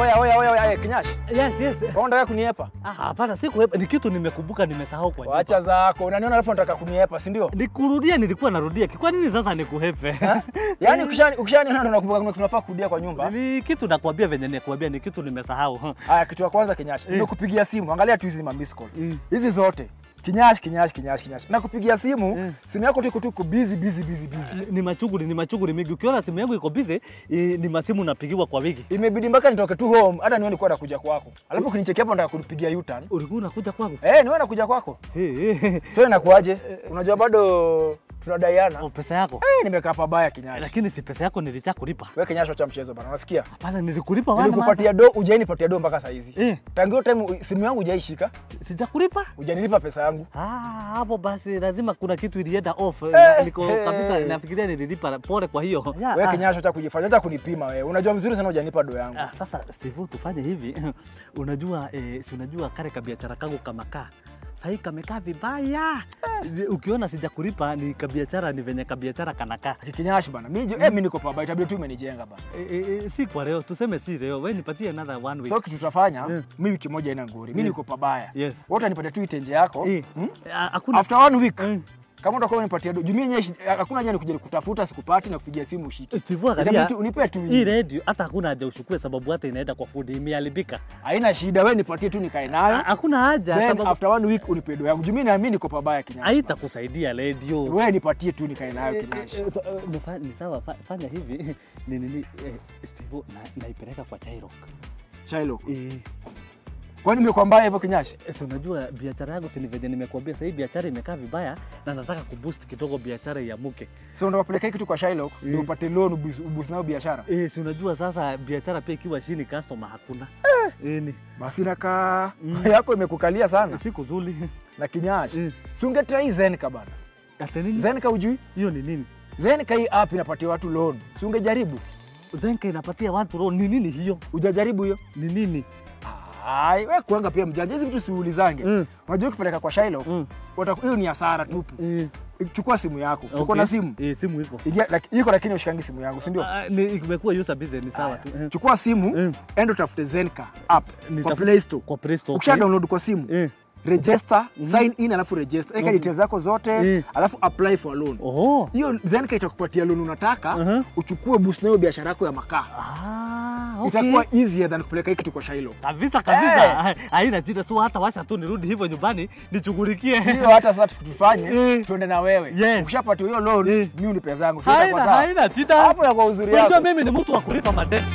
Oya, oya, oya, oya, Kinyash. Yes, yes. Kwa unataka kuniepa? Ah, hapana, sikuhepa. Ni kitu nimekumbuka, nimesahau kwa. Wacha zako. Unaniona alafu unataka kuniepa, si ndio? Nikurudia, nilikuwa narudia. Kwa nini sasa nikuhepe? Ha? Yaani ukishani ukishaniona ndo nakumbuka kuna tunafaa kurudia kwa nyumba. Ni kitu nakwambia venye nakwambia, ni kitu nimesahau. Haya, kitu ya kwanza Kinyash. Eh. Nimekupigia simu. Angalia tu hizi ma miss call. Mm. Hizi zote. Kinyash, Kinyash, Kinyash, Kinyash. Nakupigia simu, mm. simu yako tu iko busy busy busy busy. Ni- Ni machuguri, ni machuguri mingi. Ukiona simu yangu iko busy, i- ni masimu napigiwa kwa wiki. Imebidi mpaka nitoke tu home hata nione kwa nakuja kwako. Alafu ukinichekia hapo nataka kunipigia U-turn. Ulikuwa unakuja kwangu? Eh, niwe nakuja kwako. Hey, hey. So inakuaje? Unajua bado tunadaiana. Oh, pesa yako. Eh, nimekaa pabaya Kinyash. Lakini si pesa yako nilitaka kulipa. Wewe kinyasha cha mchezo bana. Unasikia? Hapana, nilikulipa wana Nilikupatia do, hujanipatia do mpaka saa hizi. Eh, Tangu time simu yangu hujaishika, sijakulipa? hujanilipa pesa yangu. Ah, hapo basi lazima kuna kitu ilienda off. Eh, Na- Niko eh. kabisa nafikiria nililipa pole kwa hiyo. Yeah, Wewe Ah, cha acha kujifanya, hata kunipima wewe. Unajua vizuri sana hujanipa do yangu. Ah, sasa Steve, tufanye hivi. unajua eh, si unajua kale kabiashara kangu kamekaa sahii kamekaa vibaya. Ukiona sijakulipa ni kabiashara, ni venye kabiashara kanaka Kinyash bana. Mimi eh, mimi niko pabaya, itabidi tu umenijenga bana. E, e, e, si kwa leo, tuseme si leo. Wewe nipatie another one week. So kitu tutafanya, yeah. mimi wiki moja ina nguri, Mimi yeah. niko pabaya. Yes. Wote nipatie tu itenje yako. yeah. Hmm? After one week, Eh, kama utakuwa unipatia do, jumia nyeshi, hakuna haja nikuja kutafuta sikupati na kupigia simu ushike. Steve, angalia. Unipe tu Hii radio hata hakuna haja ushukue, sababu hata inaenda kwa fundi, imeharibika. Haina shida, wewe nipatie tu nikae nayo. Hakuna haja Then sababu after one week unipe do yangu. Jumia naamini niko pabaya Kinyash. haitakusaidia radio. Wewe nipatie tu nikae nayo kinyashi. Kinyash. eh, eh, eh, Ni sawa, fanya hivi ni nini, eh, Steve, na- naipeleka kwa Chairok. Shylock. Eh, Kwani nimekuwa mbaya hivyo Kinyashi? Sasa si unajua biashara yangu si ni venye nimekuambia, sahii biashara imekaa vibaya na nataka kuboost kidogo biashara iamuke. So unataka kupeleka kitu kwa Shylock ndio Eh. upate loan uboost nayo biashara. Eh, si unajua sasa biashara pia ikiwa chini customer hakuna. Eh, ni Basi nakaa Mm. yako imekukalia sana si kuzuri. na Kinyashi. Eh, Si ungetry Zenka bana. ate nini? Zenka ujui? Hiyo ni nini? Zenka hii app inapatia watu loan. Si ungejaribu? Zenka inapatia watu loan. Ni nini hiyo? Ujajaribu hiyo? Ni nini? Ai, wewe kuanga pia mjanja. Hizi vitu siulizange. Mm. Unajua ukipeleka kwa Shailo, Mm. hiyo ni hasara tupu. Mm. Chukua simu yako. Uko okay. na simu? Eh, simu iko. Ingia like, iko lakini ushikangi simu yangu, si ndio? Uh, imekuwa user busy ni sawa tu. Mm. Chukua simu, mm. enda utafute Zenka app kwa Nitafu- Play Store. Kwa Play Store. Ukisha okay. download kwa simu, Eh. register, Mhm. sign in alafu register. Eka Mhm. details zako zote, Eh. alafu apply for loan. Oho. Hiyo Zenka itakupatia loan unataka, uh -huh. uchukue boost nayo biashara yako ya makaa. Ah, okay. Itakuwa easier than kupeleka hii kitu kwa Shailo kabisa kabisa, haina shida. So hata washa tu nirudi hivyo nyumbani nishughulikie. Hiyo hata sasa tufanye Eh. tuende na wewe. Yes. Ukishapata hiyo loan, Eh. mimi unipe zangu. Haina haina shida. Hapo ya kwa uzuri Unajua yako. mimi ni mtu wa kulipa madeni.